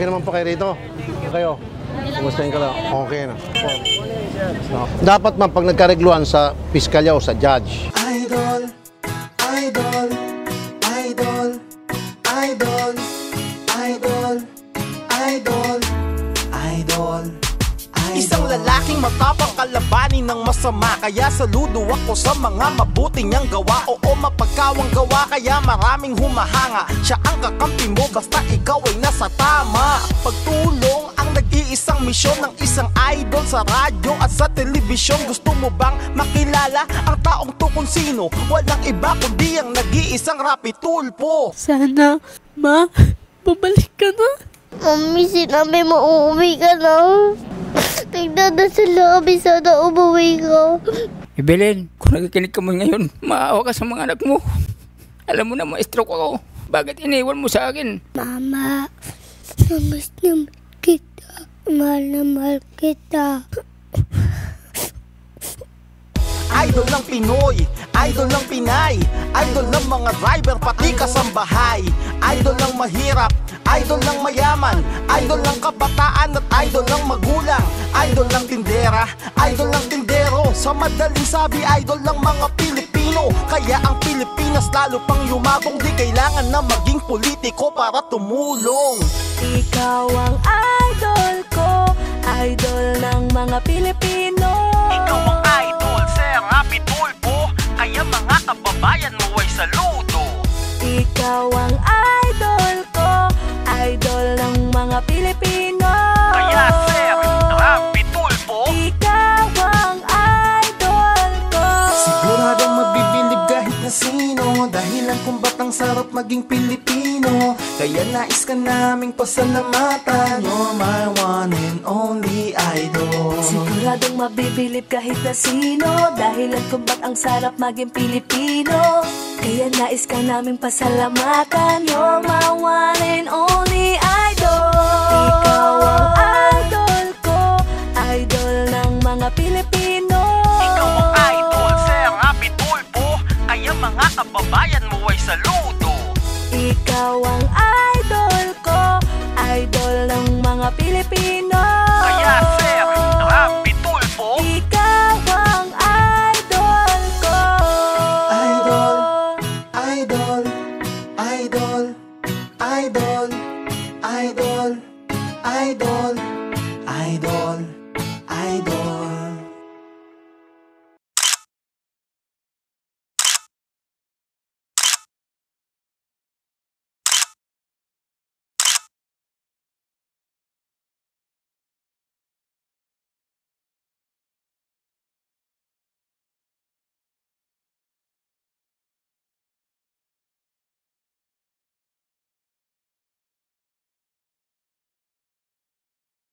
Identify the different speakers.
Speaker 1: Okay naman po kayo rito? Kayo? Kumustahin ka lang? Okay na. Oh. Dapat man pag nagkaregluan sa piskalya o sa judge,
Speaker 2: Idol, idol, idol, idol, idol, idol, idol,
Speaker 3: Isang lalaking matapang kalabanin ng masama Kaya saludo ako sa mga mabuti niyang gawa. Oo mapagkawang gawa kaya maraming humahanga. Siya ang kakampi mo basta ikaw ay nasa tama. Pagtulong ang nag-iisang misyon ng isang idol Sa radyo at sa telebisyon. Gusto mo bang makilala ang taong to kung sino? Walang iba kundi ang nag-iisang rapi tulpo.
Speaker 4: Sana, ma, babalik ka na.
Speaker 5: Mami, sinabi mo uuwi ka na. Na kami sana umuwi ka.
Speaker 6: Evelyn, kung nakikinig ka mo ngayon, maawa ka sa mga anak mo. Alam mo na, ma-stroke ako. Bakit iniwan mo sa akin?
Speaker 5: Mama, namas naman kita. Mahal na mahal kita.
Speaker 3: Idol ng Pinoy, idol ng Pinay Idol ng mga driver pati kasambahay Idol ng mahirap, idol ng mayaman Idol ng kabataan at idol ng magulang. Idol ng tindera, idol ng tindero. Sa madaling sabi, idol ng mga Pilipino. Kaya ang Pilipinas lalo pang yumabong. Di kailangan na maging politiko para tumulong.
Speaker 4: Ikaw ang idol ko, idol ng mga Pilipino.
Speaker 3: Ikaw ang idol, Sir Rapi Tulpo Kaya mga kababayan mo ay saludo.
Speaker 4: Ikaw ang idol ang
Speaker 2: sarap maging Pilipino. Kaya nais ka naming pasalamatan. You're my one and only idol.
Speaker 4: Siguradong mabibilib kahit na sino. Dahilan kung ba't ang sarap maging Pilipino. Kaya nais ka naming pasalamatan. You're my one and only idol mga Pilipino.
Speaker 3: Kaya Sir Rapi Tulpo.
Speaker 4: Ikaw ang idol ko.
Speaker 2: Idol, idol, idol, idol, idol, idol, idol